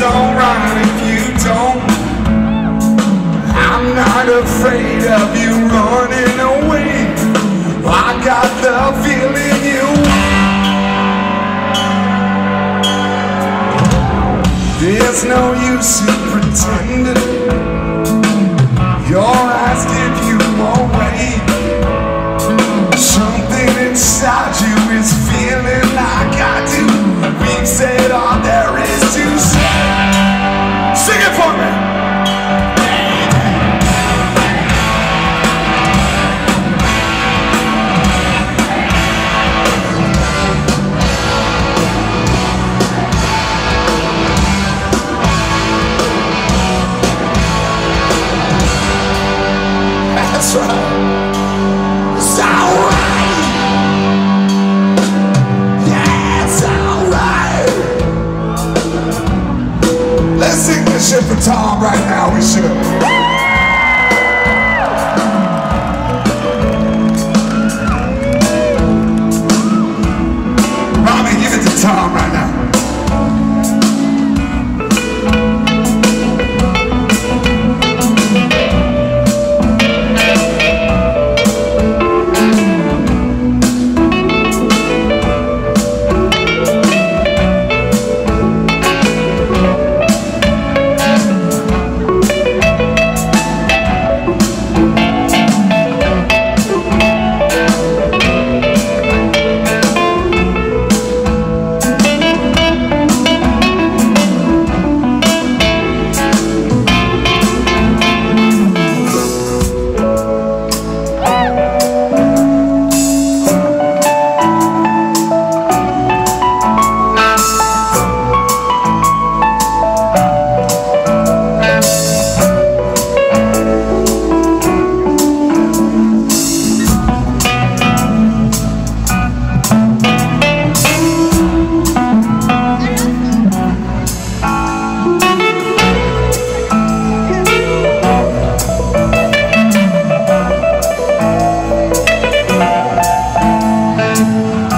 it's alright if you don't. I'm not afraid of you running away. I got the feeling you. There's no use in pretending. Tom right now. Música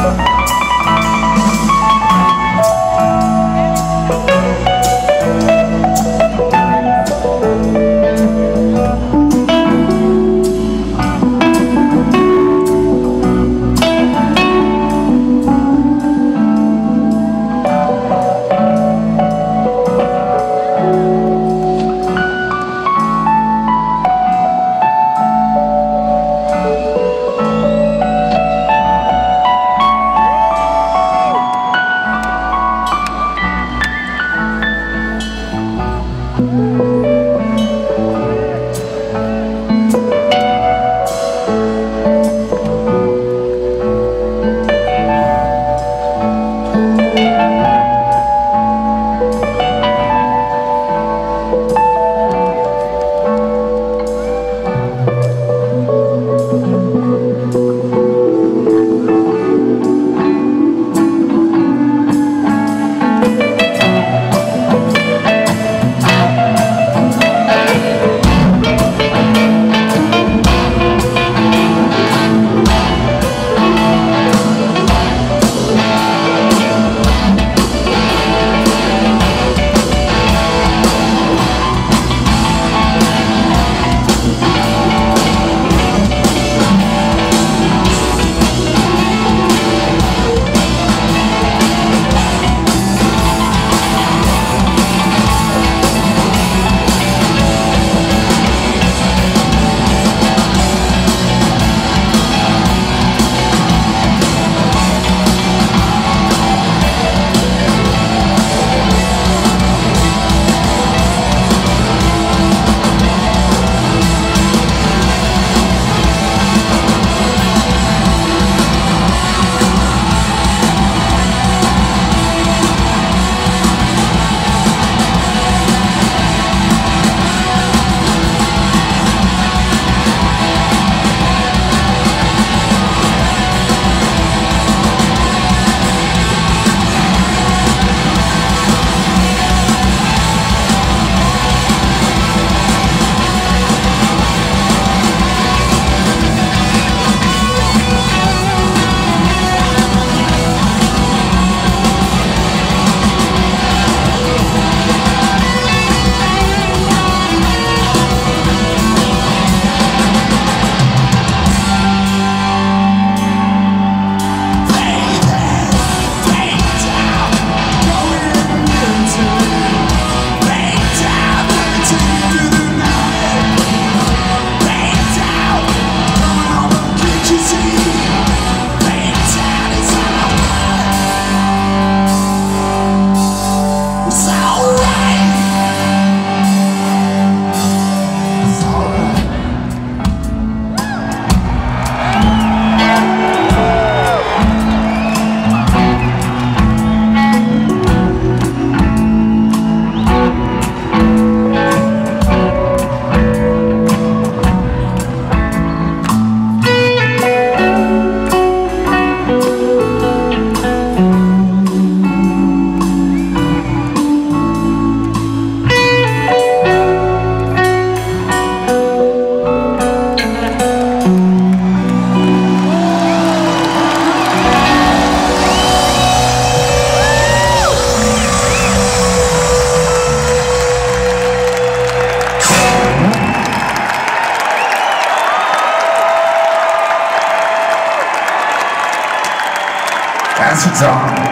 아시죠?